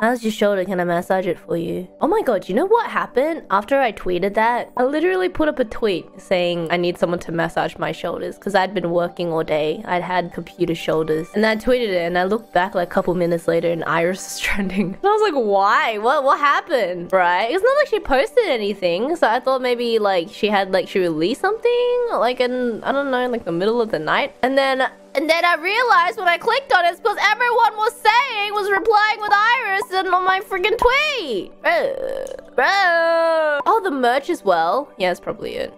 How's your shoulder? Can I massage it for you? Oh my god, you know what happened? After I tweeted that, I literally put up a tweet saying I need someone to massage my shoulders because I'd been working all day. I'd had computer shoulders. And I tweeted it and I looked back like a couple minutes later and IRyS is trending. And I was like, why? What what happened? Right? It's not like she posted anything. So I thought maybe like she had like she released something like in I don't know, like the middle of the night. And then and then I realized when I clicked on it, it's because everyone was replying with IRyS and on my freaking tweet. Bro. Bro. Oh, the merch as well. Yeah, that's probably it.